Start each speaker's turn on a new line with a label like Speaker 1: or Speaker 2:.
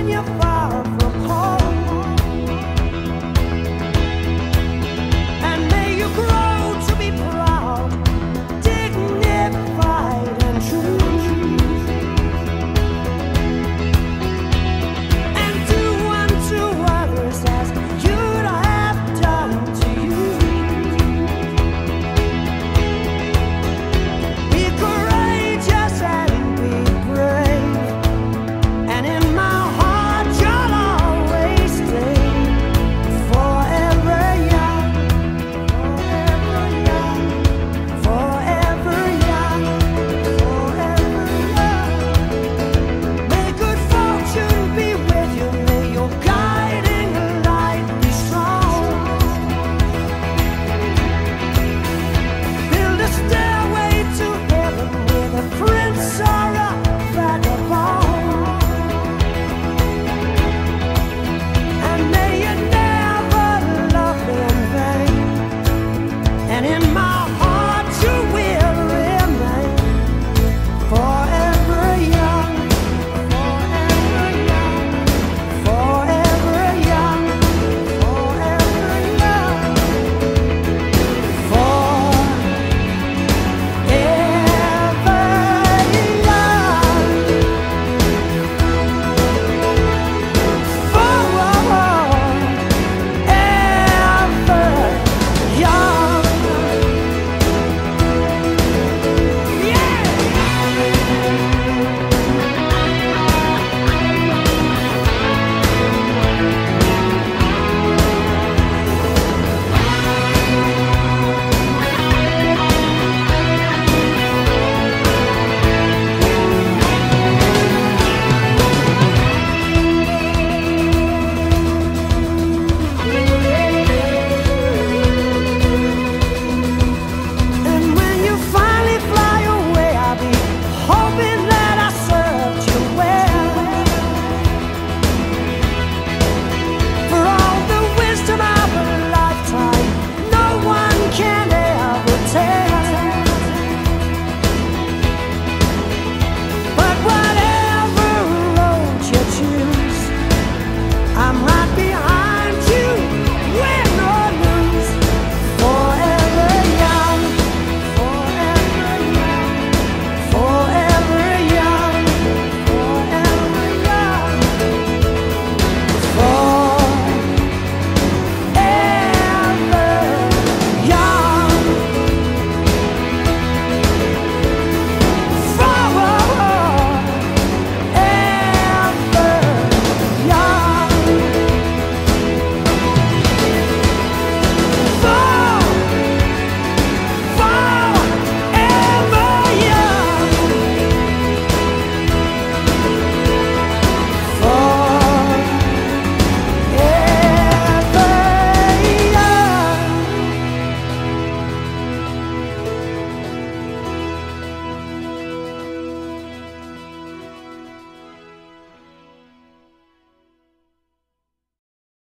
Speaker 1: when you find